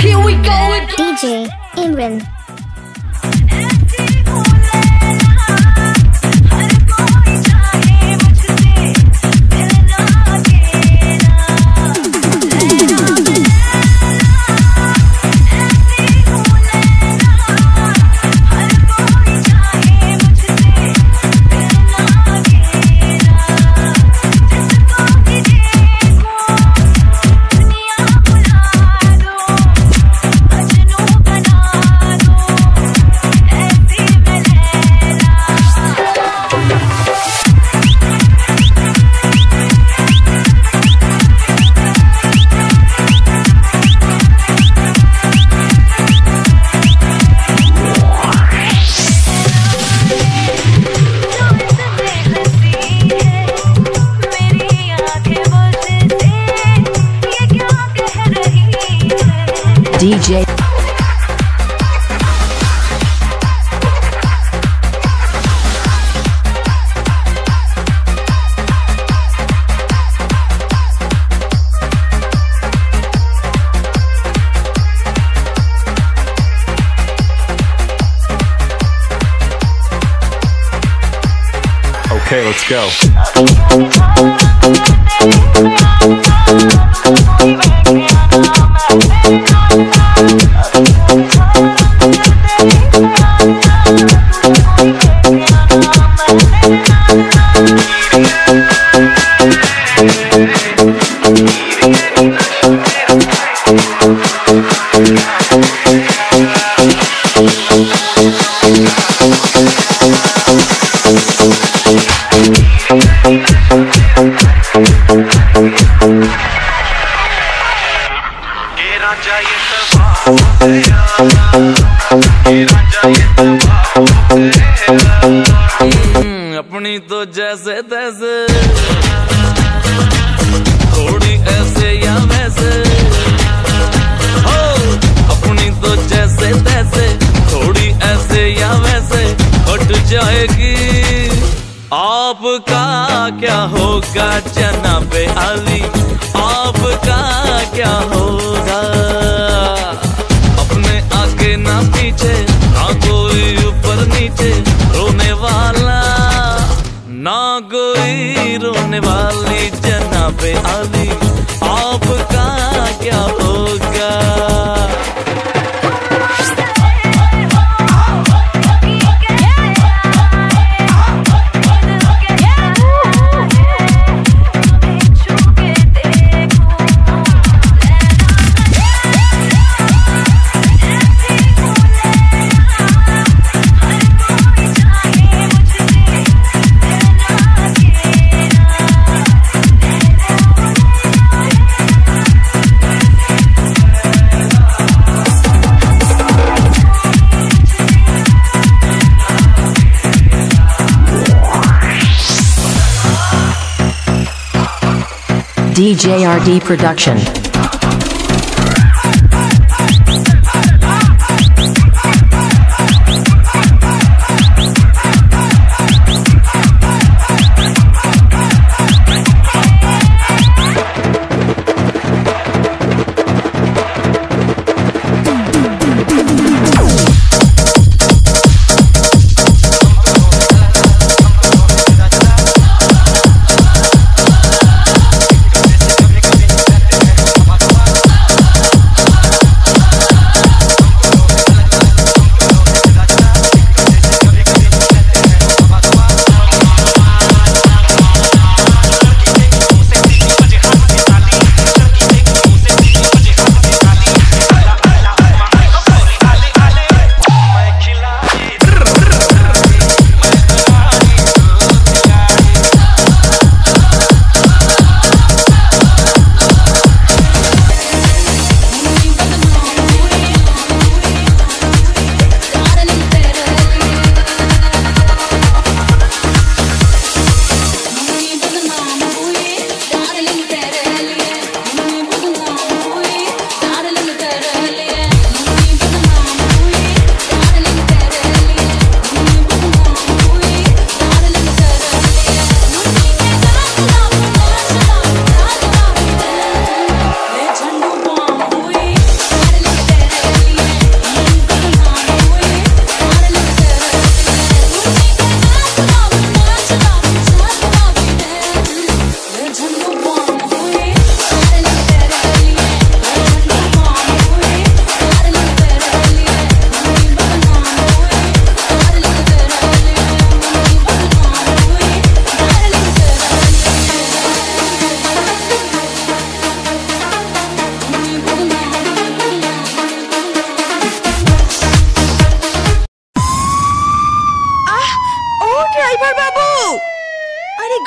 Here we go. DJ Imran. Go. अपनी तो जैसे तैसे। थोड़ी ऐसे या वैसे। हो, अपनी तो जैसे तैसे। थोड़ी ऐसे या वैसे, हट जाएगी। आपका क्या होगा जनाबे अली आपका क्या होगा? अपने आगे ना पीछे, ना कोई नीचे रोने वाला ना कोई रोने वाली जनाबे आली आपका क्या होगा? DJRD Production.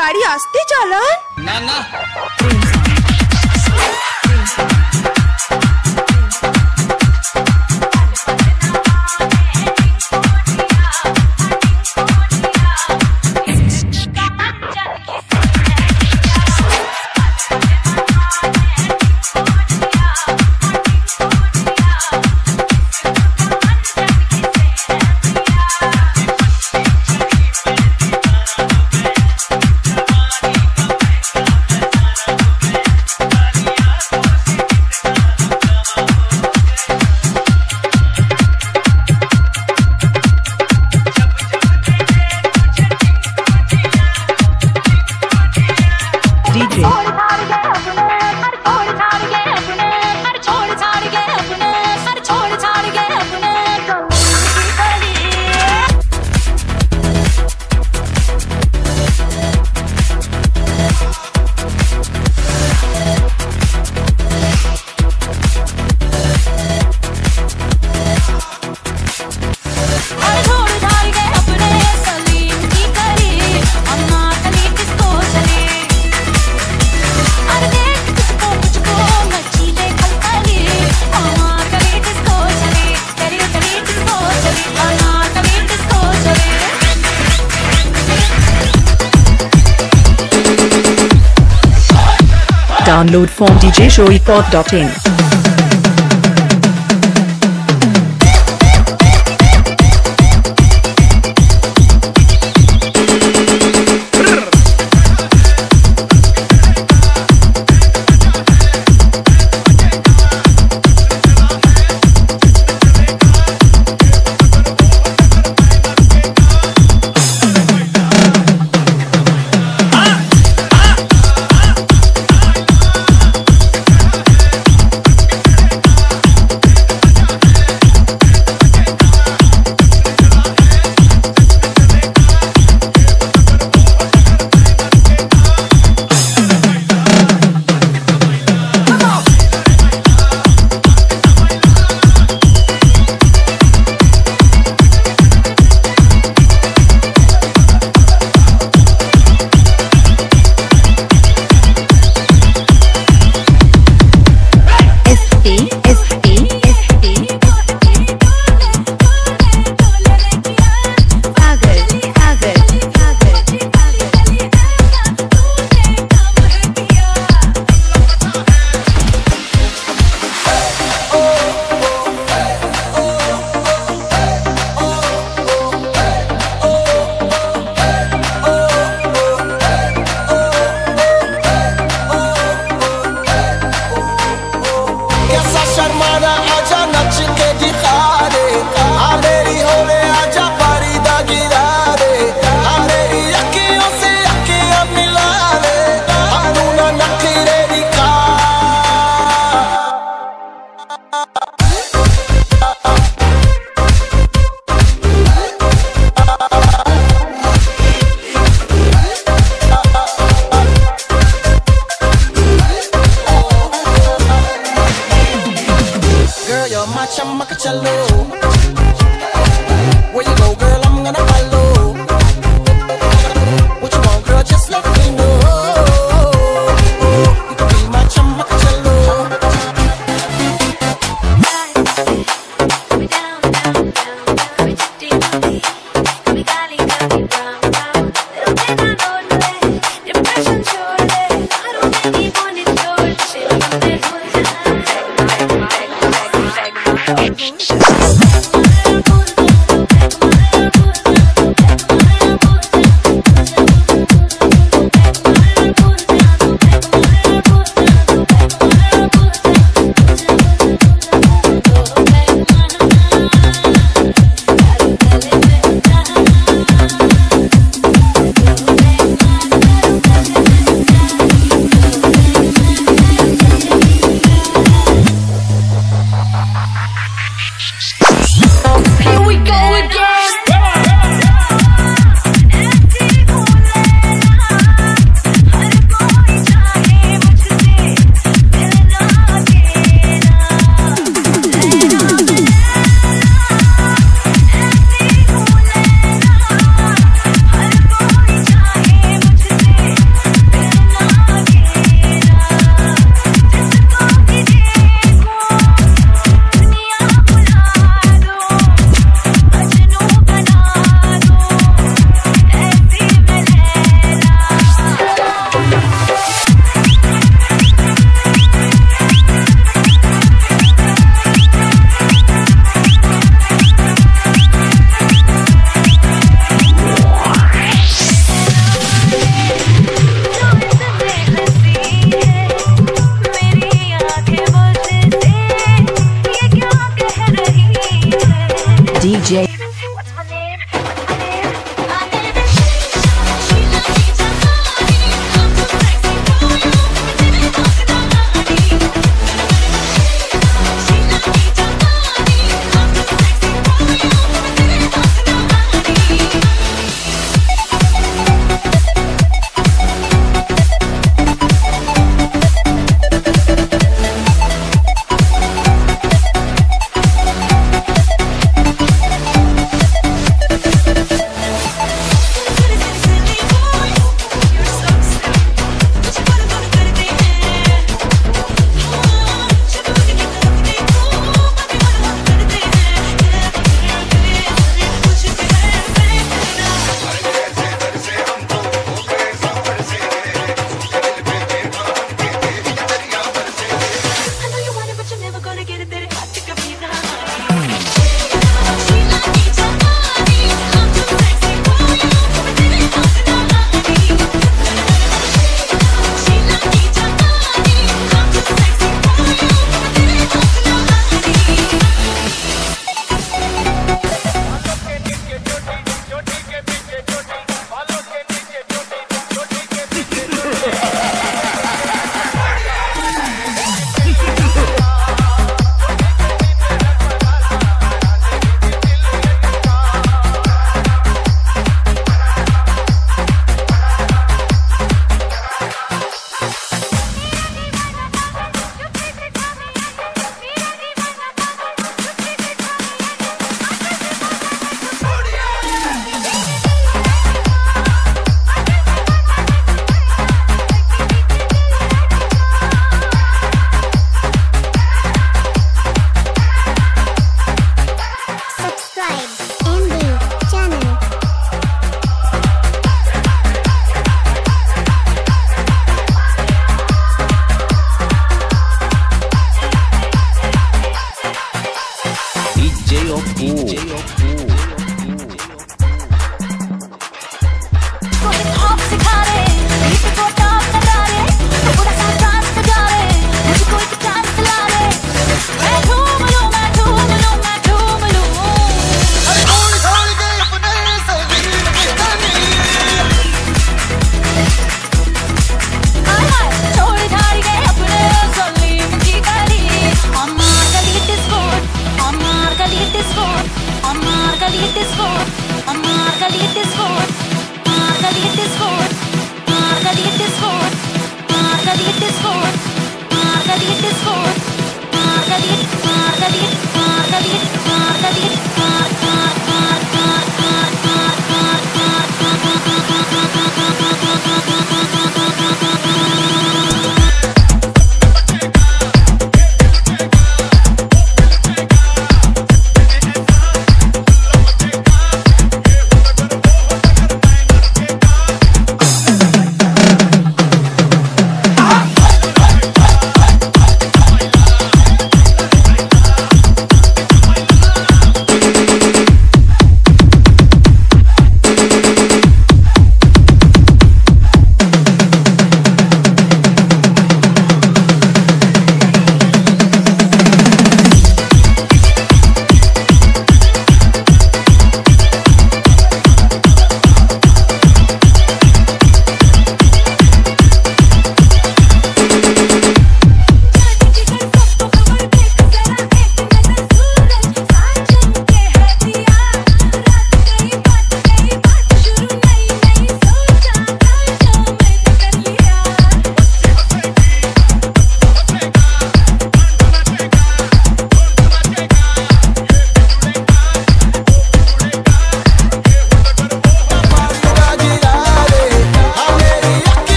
গাড়ি আসতে চালান না না Download from djshowepod.in. this.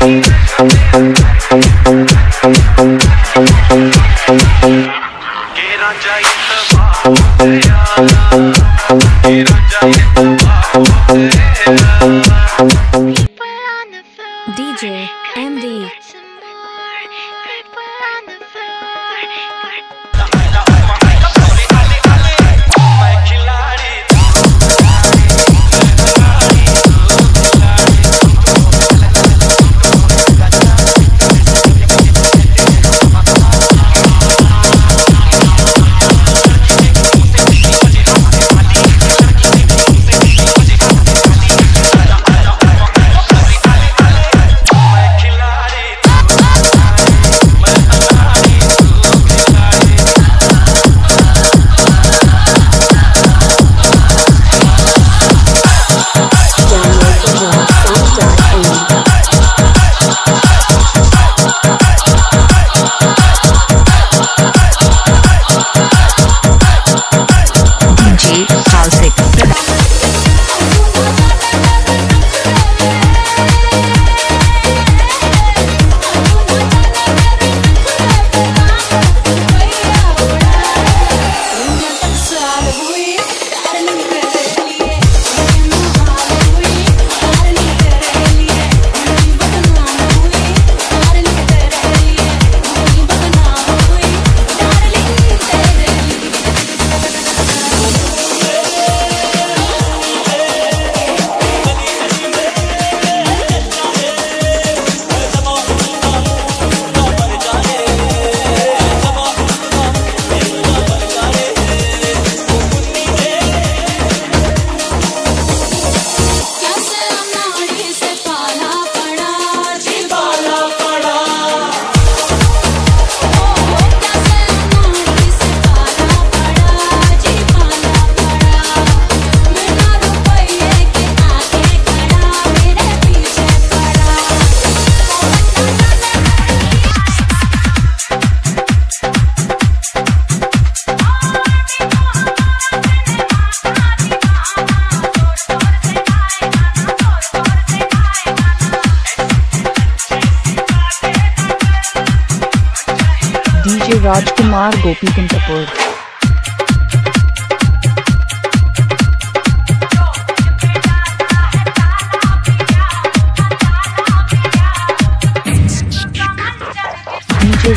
Hunt, hunt, hunt. R Gopi किन कपूर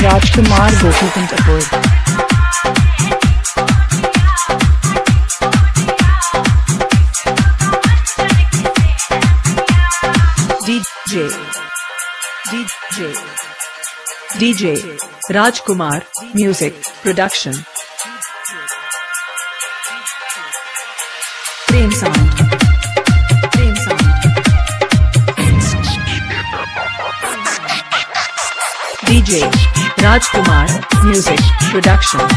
राजकुमार गोपी किन Kapoor DJ DJ DJ, Rajkumar Music Production Prem Sound Prem Sound DJ Rajkumar Music Production